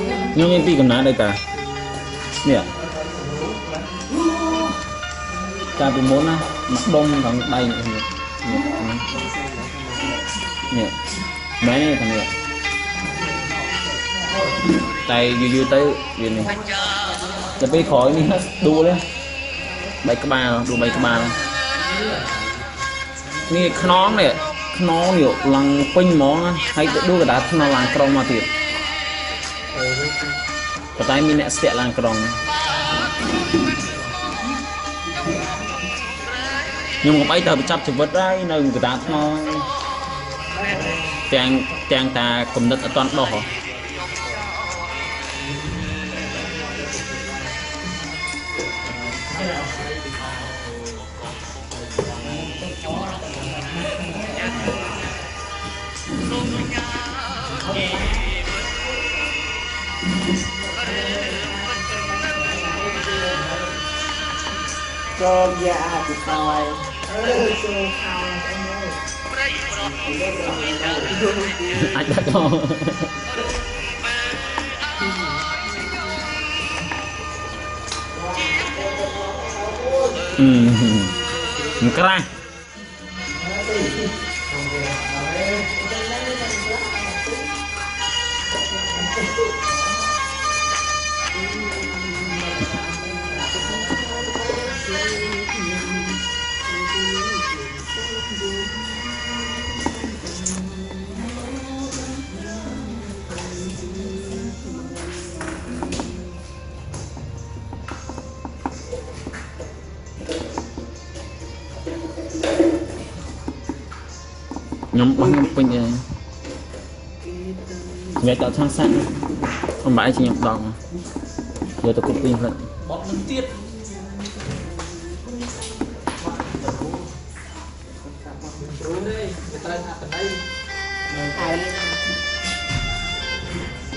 ញុំឃើញមុខខ្ញុំផងមិនដេញយូរណាស់ហើយខ្ញុំមានពីកំណើតដែរតានេះកាលពីមុនណាមកដុំខាងដៃនេះនេះនេះម៉ែនេះខាងនេះតែយូរយូរទៅវានេះតែពេលក្រោយនេះដួលទេបែកក្បាលដួលបែកក្បាលនេះខ្នងនេះខ្នងនេះឡើងពេញហ្មងណាហើយទៅដួលកដាខ្នងឡើងក្រុងមកទៀត ប៉ុន្តែមានអ្នកស្ទាក់ឡើងក្រុងខ្ញុំកុំអីទៅបញ្ចប់ជីវិតហើយនៅកដាថ្នងទាំងទាំងតាគំនិតអត់តន់ដោះហ៎ ចូលយ៉ាអាពីខយអឺចូលខោអីនោះអាចដាក់កអឺមិនក្រាស់ខ្ញុំបោះខ្ញុំពេញឯង ញ៉ៃតខាងសាក់អំបាយជាខ្ញុំដង យកទៅគប់ពេញផ្លិតបត់នឹងទៀតគ្រូនេះវាត្រូវថាបណ្ដៃនៅតែ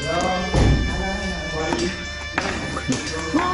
យោអាឡាគាត់